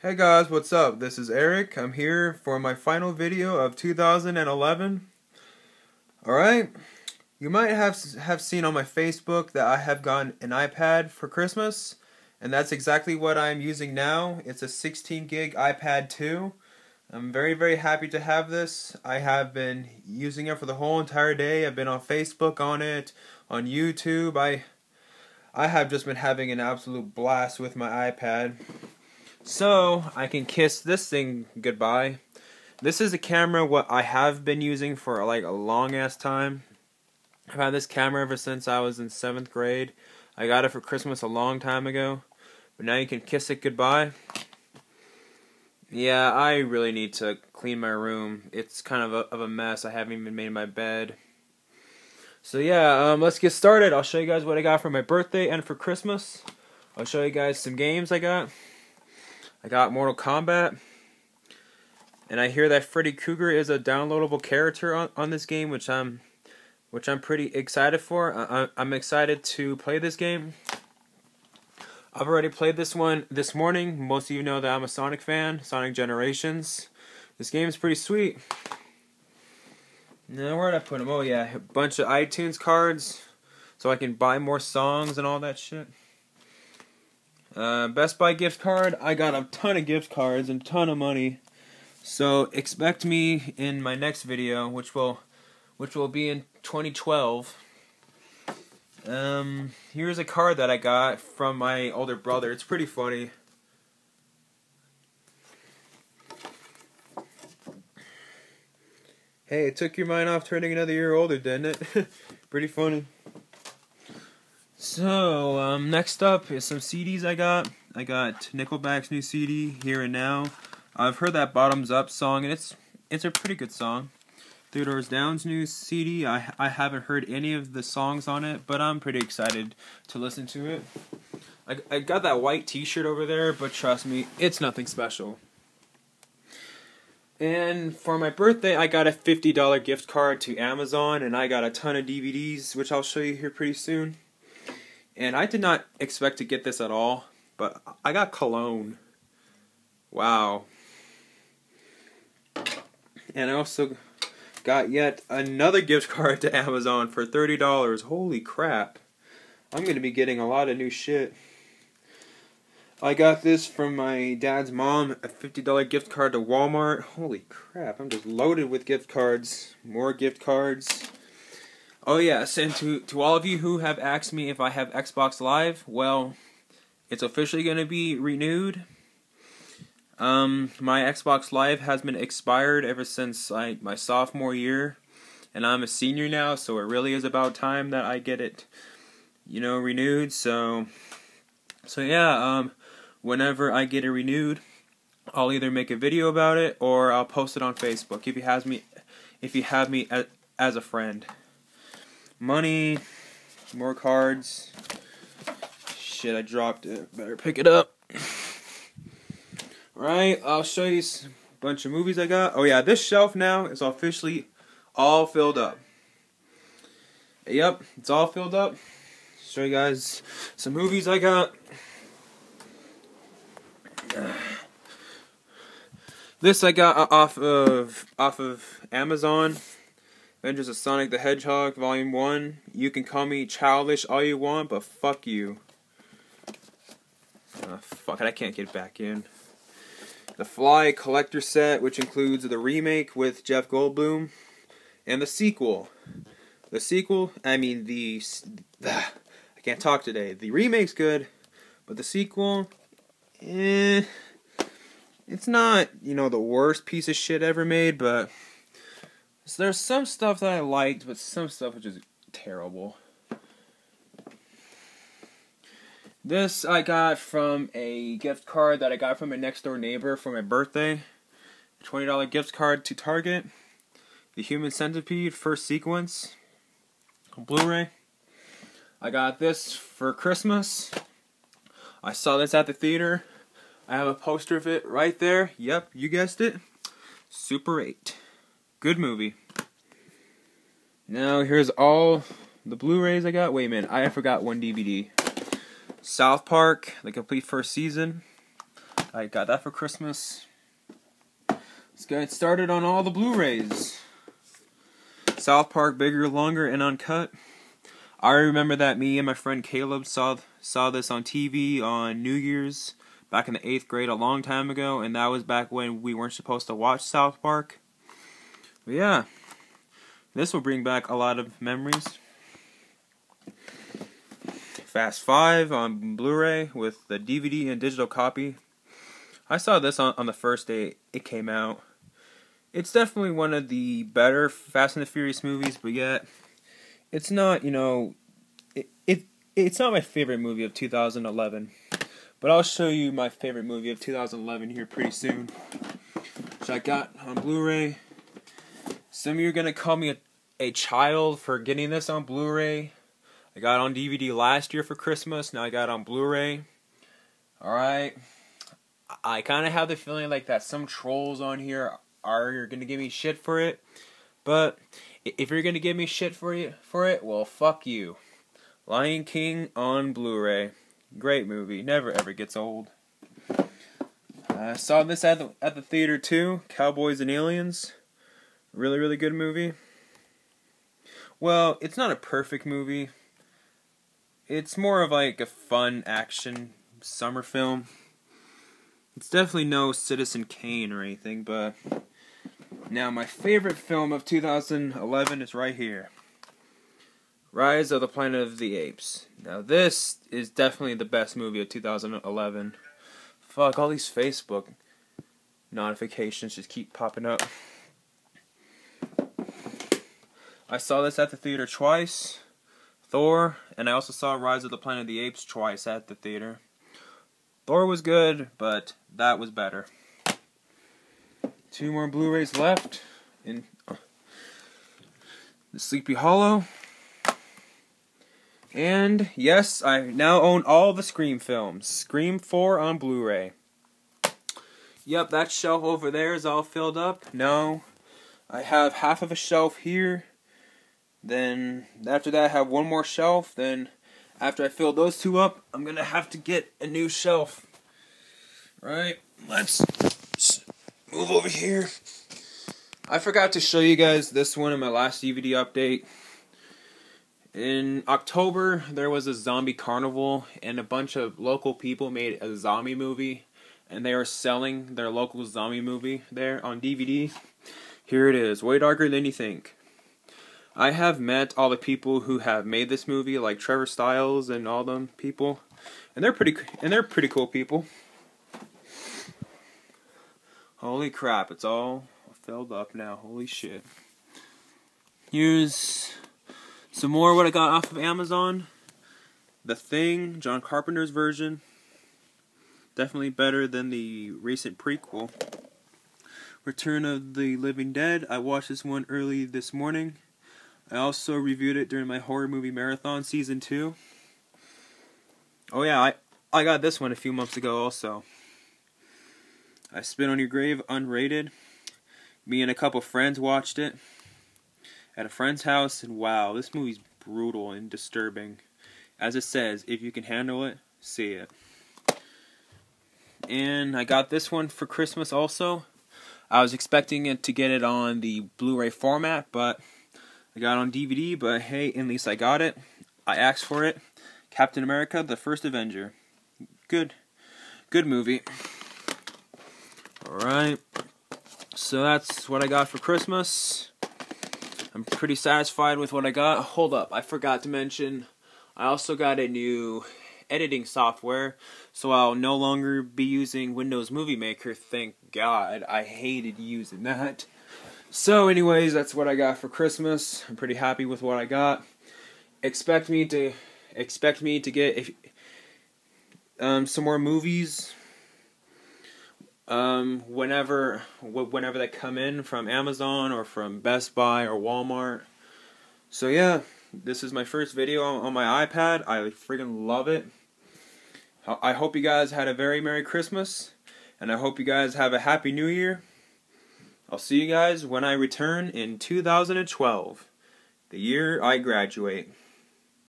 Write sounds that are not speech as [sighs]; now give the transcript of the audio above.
Hey guys, what's up? This is Eric. I'm here for my final video of 2011. Alright, you might have have seen on my Facebook that I have gotten an iPad for Christmas, and that's exactly what I'm using now. It's a 16 gig iPad 2. I'm very, very happy to have this. I have been using it for the whole entire day. I've been on Facebook on it, on YouTube. I I have just been having an absolute blast with my iPad. So I can kiss this thing goodbye. This is a camera what I have been using for like a long ass time. I've had this camera ever since I was in seventh grade. I got it for Christmas a long time ago. But now you can kiss it goodbye. Yeah, I really need to clean my room. It's kind of a, of a mess. I haven't even made my bed. So yeah, um, let's get started. I'll show you guys what I got for my birthday and for Christmas. I'll show you guys some games I got. I got Mortal Kombat. And I hear that Freddy Krueger is a downloadable character on, on this game, which I'm which I'm pretty excited for. I, I'm excited to play this game. I've already played this one this morning. Most of you know that I'm a Sonic fan, Sonic Generations. This game is pretty sweet. Now, where did I put them? Oh, yeah, a bunch of iTunes cards so I can buy more songs and all that shit. Uh, Best Buy gift card. I got a ton of gift cards and ton of money. So expect me in my next video, which will, which will be in 2012. Um, here's a card that I got from my older brother. It's pretty funny. Hey, it took your mind off turning another year older, didn't it? [laughs] pretty funny. So, um, next up is some CDs I got. I got Nickelback's new CD, Here and Now. I've heard that Bottoms Up song, and it's it's a pretty good song. Three Doors Down's new CD, I, I haven't heard any of the songs on it, but I'm pretty excited to listen to it. I, I got that white t-shirt over there, but trust me, it's nothing special. And for my birthday, I got a $50 gift card to Amazon, and I got a ton of DVDs, which I'll show you here pretty soon. And I did not expect to get this at all, but I got cologne. Wow. And I also got yet another gift card to Amazon for $30. Holy crap. I'm going to be getting a lot of new shit. I got this from my dad's mom, a $50 gift card to Walmart. Holy crap, I'm just loaded with gift cards. More gift cards. Oh yes, and to to all of you who have asked me if I have Xbox Live, well, it's officially going to be renewed. Um, my Xbox Live has been expired ever since I, my sophomore year, and I'm a senior now, so it really is about time that I get it, you know, renewed. So, so yeah, um, whenever I get it renewed, I'll either make a video about it or I'll post it on Facebook if you has me, if you have me as, as a friend money, more cards. Shit, I dropped it. Better pick it up. [laughs] Right, I'll show you a bunch of movies I got. Oh yeah, this shelf now is officially all filled up. Yep, it's all filled up. Show you guys some movies I got. [sighs] This I got off of off of Amazon. Adventures of Sonic the Hedgehog, Volume 1. You can call me childish all you want, but fuck you. Oh, fuck it, I can't get back in. The Fly Collector Set, which includes the remake with Jeff Goldblum, and the sequel. The sequel, I mean, the. I can't talk today. The remake's good, but the sequel, eh. It's not, you know, the worst piece of shit ever made, but so there's some stuff that I liked, but some stuff which is terrible. This I got from a gift card that I got from a next door neighbor for my birthday. $20 gift card to Target. The Human Centipede first sequence on Blu-ray. I got this for Christmas. I saw this at the theater. I have a poster of it right there. Yep, you guessed it. Super 8. Good movie. Now here's all the Blu-rays I got. Wait a minute, I forgot one DVD. South Park, the complete first season. I got that for Christmas. Let's get started on all the Blu-rays. South Park, bigger, longer, and uncut. I remember that me and my friend Caleb saw saw this on TV on New Year's back in the eighth grade a long time ago, and that was back when we weren't supposed to watch South Park. But yeah, this will bring back a lot of memories. Fast Five on Blu-ray with the DVD and digital copy. I saw this on, on the first day it came out. It's definitely one of the better Fast and the Furious movies, but yet it's not, you know, it, it it's not my favorite movie of 2011. But I'll show you my favorite movie of 2011 here pretty soon. Which I got on Blu-ray. Some of you are gonna call me a, a child for getting this on Blu-ray. I got on DVD last year for Christmas. Now I got on Blu-ray. All right. I kind of have the feeling like that some trolls on here are gonna give me shit for it. But if you're gonna give me shit for you for it, well, fuck you. Lion King on Blu-ray. Great movie. Never ever gets old. I saw this at the at the theater too. Cowboys and Aliens. Really, really good movie. Well, it's not a perfect movie. It's more of like a fun action summer film. It's definitely no Citizen Kane or anything, but now my favorite film of 2011 is right here. Rise of the Planet of the Apes. Now this is definitely the best movie of 2011. Fuck, all these Facebook notifications just keep popping up. I saw this at the theater twice. Thor, and I also saw Rise of the Planet of the Apes twice at the theater. Thor was good, but that was better. Two more Blu-rays left in uh, the Sleepy Hollow. And yes, I now own all the Scream films. Scream 4 on Blu-ray. Yep, that shelf over there is all filled up. No, I have half of a shelf here. Then after that, I have one more shelf. Then after I fill those two up, I'm gonna have to get a new shelf. Right? Let's move over here. I forgot to show you guys this one in my last DVD update. In October, there was a zombie carnival, and a bunch of local people made a zombie movie, and they are selling their local zombie movie there on DVD. Here it is, way darker than you think. I have met all the people who have made this movie, like Trevor Stiles and all them people, and they're pretty and they're pretty cool people. Holy crap! It's all filled up now. Holy shit! Here's some more what I got off of Amazon. The Thing, John Carpenter's version. Definitely better than the recent prequel. Return of the Living Dead. I watched this one early this morning. I also reviewed it during my horror movie marathon season 2. Oh yeah, I I got this one a few months ago also. I Spit on Your Grave unrated. Me and a couple friends watched it at a friend's house, and wow, this movie's brutal and disturbing. As it says, if you can handle it, see it. And I got this one for Christmas also. I was expecting it to get it on the Blu-ray format, but I got it on DVD, but hey, at least I got it. I asked for it. Captain America, the First Avenger. Good. Good movie. Alright. So that's what I got for Christmas. I'm pretty satisfied with what I got. Hold up, I forgot to mention I also got a new editing software, so I'll no longer be using Windows Movie Maker. Thank God. I hated using that. So, anyways, that's what I got for Christmas. I'm pretty happy with what I got. Expect me to expect me to get if, um, some more movies um, whenever whenever they come in from Amazon or from Best Buy or Walmart. So yeah, this is my first video on, on my iPad. I freaking love it. I hope you guys had a very Merry Christmas, and I hope you guys have a Happy New Year. I'll see you guys when I return in 2012, the year I graduate.